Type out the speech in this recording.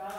God